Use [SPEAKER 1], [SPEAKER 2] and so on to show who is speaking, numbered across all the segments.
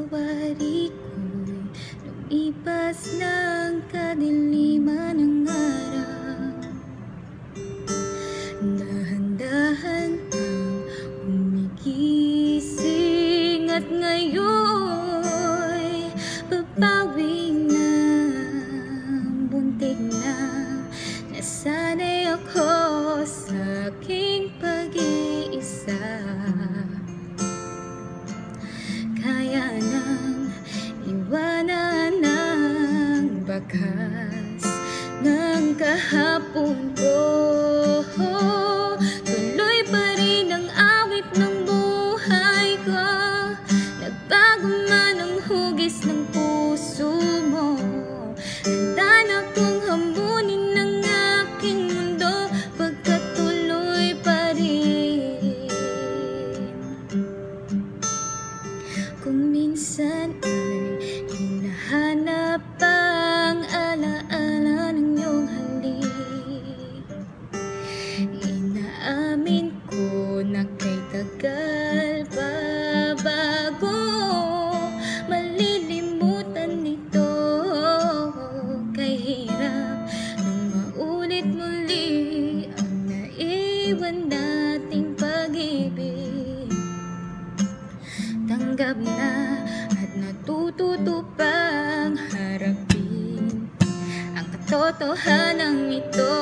[SPEAKER 1] Sa wari ko'y lumipas ng kadiliman ng araw. Dahan-dahan ang umigising at ngayon'y babawi na buntig na Nasanay ako sa aking ng bakas ng kahapon ko. Tuloy pa rin ang awit ng buhay ko. Nagbago man ang hugis ng puso Tanggap na at natututo pang harapin Ang katotohanan ito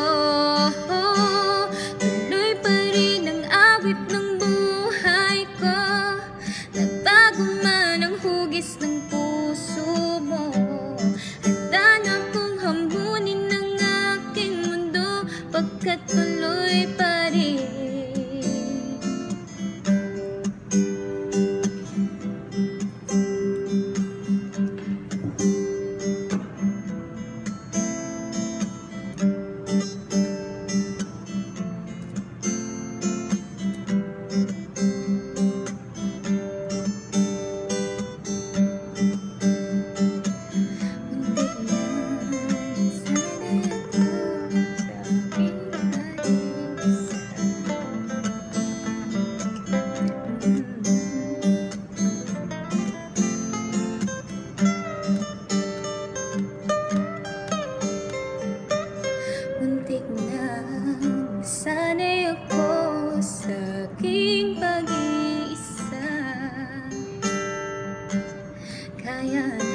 [SPEAKER 1] aking pag-iisa. Kaya